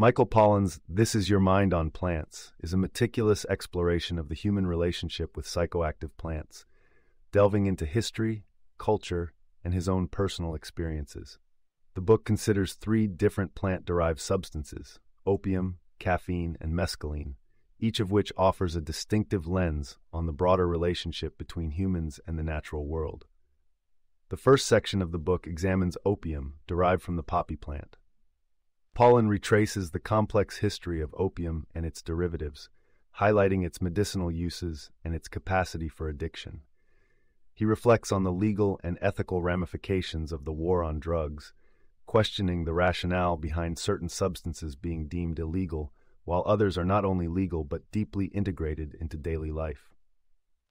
Michael Pollan's This Is Your Mind on Plants is a meticulous exploration of the human relationship with psychoactive plants, delving into history, culture, and his own personal experiences. The book considers three different plant derived substances opium, caffeine, and mescaline, each of which offers a distinctive lens on the broader relationship between humans and the natural world. The first section of the book examines opium, derived from the poppy plant. Pollan retraces the complex history of opium and its derivatives, highlighting its medicinal uses and its capacity for addiction. He reflects on the legal and ethical ramifications of the war on drugs, questioning the rationale behind certain substances being deemed illegal, while others are not only legal but deeply integrated into daily life.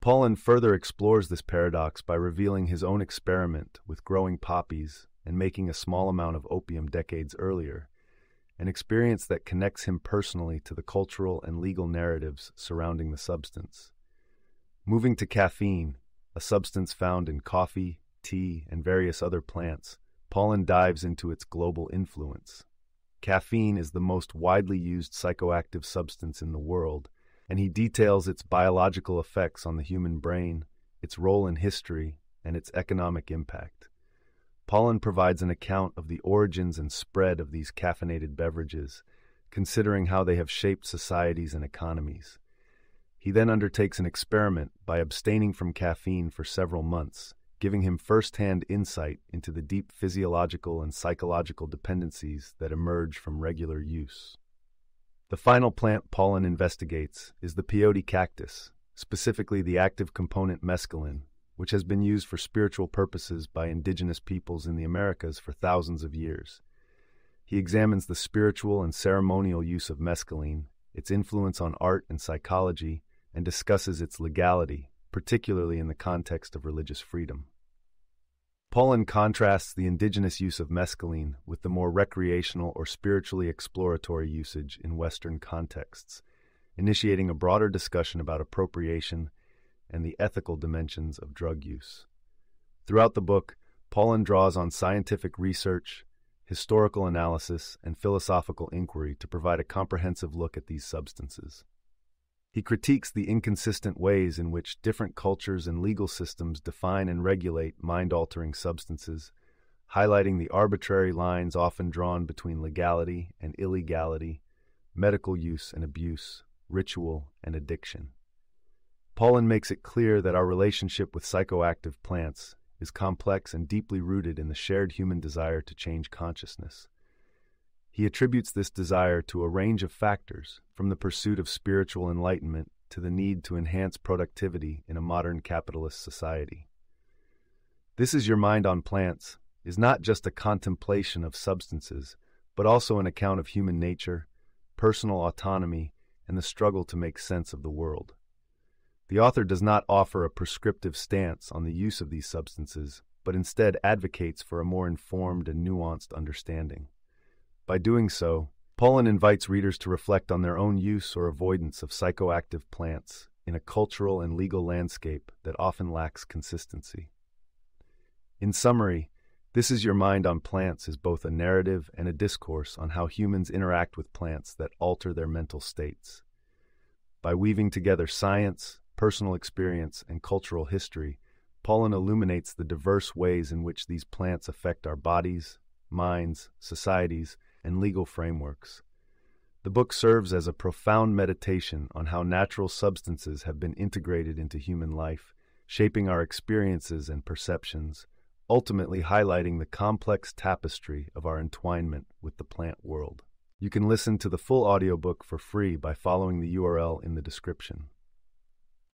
Pollan further explores this paradox by revealing his own experiment with growing poppies and making a small amount of opium decades earlier, an experience that connects him personally to the cultural and legal narratives surrounding the substance. Moving to caffeine, a substance found in coffee, tea, and various other plants, Pollan dives into its global influence. Caffeine is the most widely used psychoactive substance in the world, and he details its biological effects on the human brain, its role in history, and its economic impact. Pollan provides an account of the origins and spread of these caffeinated beverages, considering how they have shaped societies and economies. He then undertakes an experiment by abstaining from caffeine for several months, giving him first-hand insight into the deep physiological and psychological dependencies that emerge from regular use. The final plant Pollan investigates is the peyote cactus, specifically the active component mescaline, which has been used for spiritual purposes by indigenous peoples in the Americas for thousands of years. He examines the spiritual and ceremonial use of mescaline, its influence on art and psychology, and discusses its legality, particularly in the context of religious freedom. Pollan contrasts the indigenous use of mescaline with the more recreational or spiritually exploratory usage in Western contexts, initiating a broader discussion about appropriation and the ethical dimensions of drug use. Throughout the book, Pollan draws on scientific research, historical analysis, and philosophical inquiry to provide a comprehensive look at these substances. He critiques the inconsistent ways in which different cultures and legal systems define and regulate mind altering substances, highlighting the arbitrary lines often drawn between legality and illegality, medical use and abuse, ritual and addiction. Pollan makes it clear that our relationship with psychoactive plants is complex and deeply rooted in the shared human desire to change consciousness. He attributes this desire to a range of factors, from the pursuit of spiritual enlightenment to the need to enhance productivity in a modern capitalist society. This is Your Mind on Plants is not just a contemplation of substances, but also an account of human nature, personal autonomy, and the struggle to make sense of the world. The author does not offer a prescriptive stance on the use of these substances, but instead advocates for a more informed and nuanced understanding. By doing so, Pollan invites readers to reflect on their own use or avoidance of psychoactive plants in a cultural and legal landscape that often lacks consistency. In summary, This Is Your Mind on Plants is both a narrative and a discourse on how humans interact with plants that alter their mental states. By weaving together science, personal experience, and cultural history, Pollan illuminates the diverse ways in which these plants affect our bodies, minds, societies, and legal frameworks. The book serves as a profound meditation on how natural substances have been integrated into human life, shaping our experiences and perceptions, ultimately highlighting the complex tapestry of our entwinement with the plant world. You can listen to the full audiobook for free by following the URL in the description.